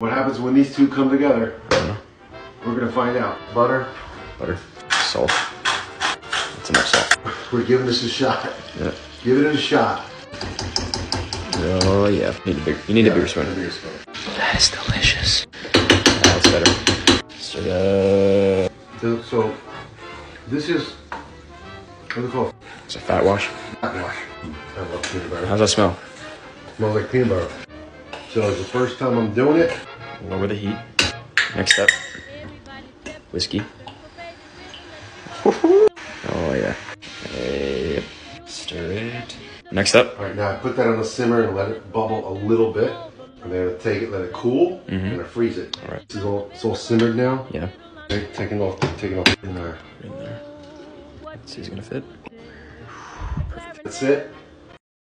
What happens when these two come together? Uh-huh. We're gonna find out. Butter. Butter, salt. That's enough salt. We're giving this a shot. Yeah. Give it a shot. Oh yeah. Need a big. You need a bigger A spoon. bigger spoon. That is delicious. That's better. Stir it. Uh, so, so this is what's it called? It's a fat wash. Fat wash. I love peanut butter. How's that smell? smells like peanut butter. So it's the first time I'm doing it. Lower the heat. Next up, whiskey. Oh yeah. Stir it. Next up, All right, now I put that on the simmer and let it bubble a little bit. And then I take it, let it cool, mm-hmm. and I freeze it. All right. This is all, it's all simmered now. yeah, Okay, taking off, taking off in there. in there. Let's see, it's gonna fit. That's it.